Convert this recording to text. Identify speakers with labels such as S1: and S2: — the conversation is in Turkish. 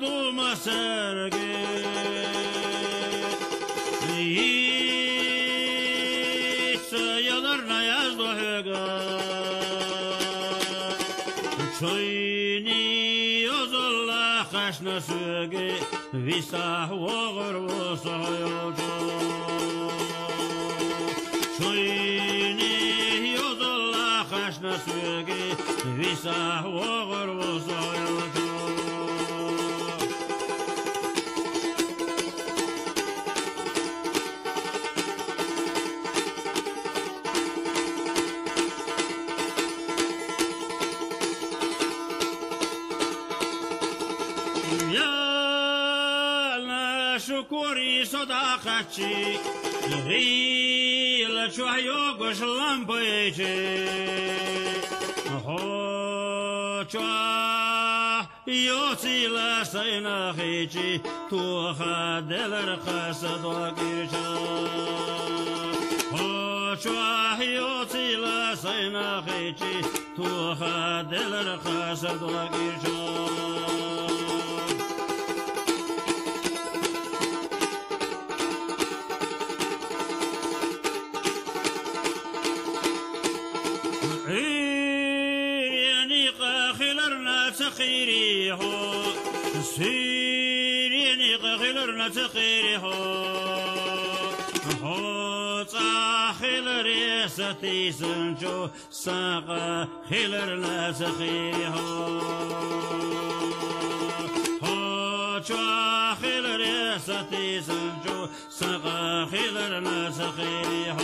S1: Duma sergi Sayılır ne yazdı hüga. Çoyni yozulla kaşna sügi Visah voğur vusa yolcu Çoyni yozulla kaşna sügi Visah voğur vusa yolcu شکوری صداقتی غیل چوهیو گوش لمبیجی خو چوه یو سیل سینا خیچی تو خد دلر قصد و گیرشا خو چوه یو سیل سینا خیچی تو خد دلر قصد سيريني قاخلرنا تخيريه سيريني قاخلرنا تخيريه خيلر يستي سنجو ساقا خيلر لا سخيه هوچوا خيلر يستي سنجو ساقا خيلر لا سخيه